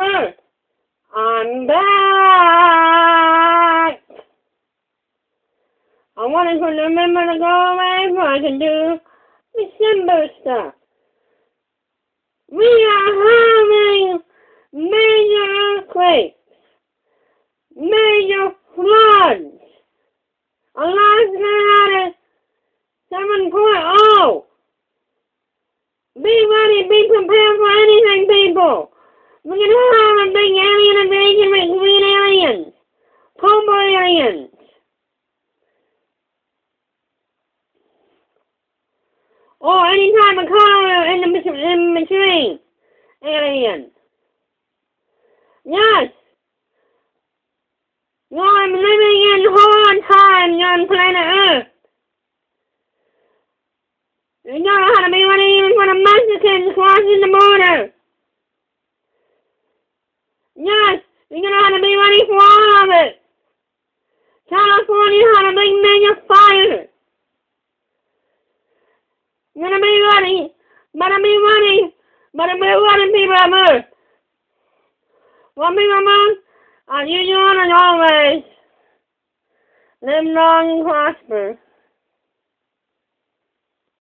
on. I'm back. I wanted to remember to go away so I can do December stuff. We are having major earthquakes, major floods. Alaska had a 7.0. Be ready, be prepared for anything, people. We're gonna have a big alien invasion with green aliens, purple aliens. Or oh, any type of color in the between aliens. Yes. No, I'm living in hard times on planet Earth. You know how to be ready even for the Mexicans crossing the border. Yes, you know how to be ready for all of it. A big mega fire. Gonna be ready. Better be ready. Better be ready, people of Earth. Well, people of Earth, as usual and always, live long and prosper.